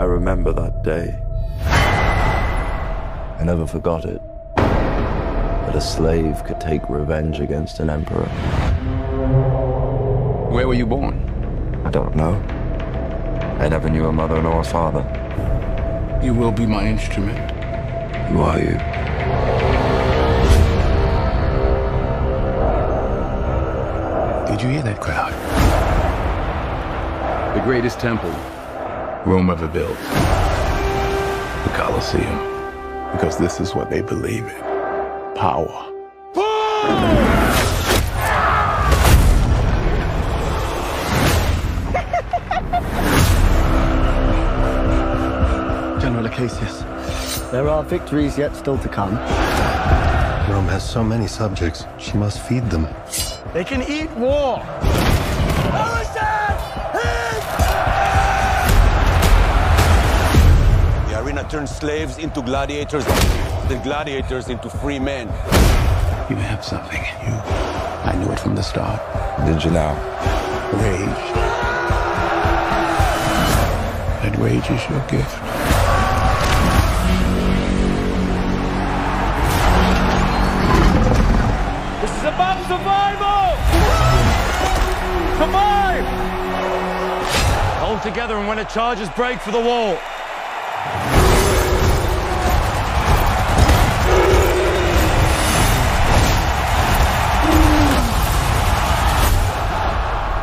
I remember that day. I never forgot it. That a slave could take revenge against an emperor. Where were you born? I don't know. I never knew a mother nor a father. You will be my instrument. Who are you? Did you hear that crowd? The greatest temple Rome ever built. The Colosseum. Because this is what they believe in. Power. General Acacius, there are victories yet still to come. Rome has so many subjects, she must feed them. They can eat war. The arena turns slaves into gladiators, the gladiators into free men. You have something in you. I knew it from the start. Did you now? Rage. That rage is your gift. This is about survival! Survive! Hold together and when it charges, break for the wall.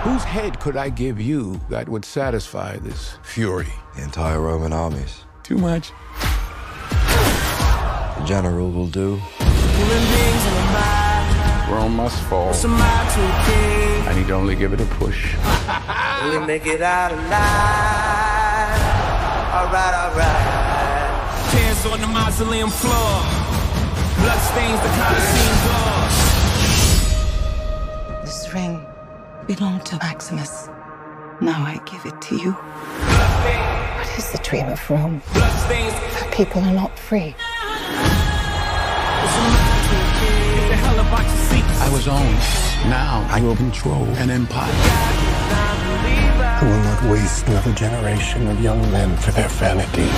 Whose head could I give you that would satisfy this fury? The entire Roman armies. Too much? The general will do. Rome must fall. I need only give it a push. We make it out alive. Alright, alright. Tears on the mausoleum floor. Blood stains the Colosseum door. This ring belonged to Maximus. Now I give it to you. What is the dream of Rome? Blood stains. That people are not free. Get the hell about your seats. I was owned. Now I will control an empire. I will not waste another generation of young men for their vanity.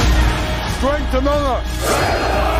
Strength among us!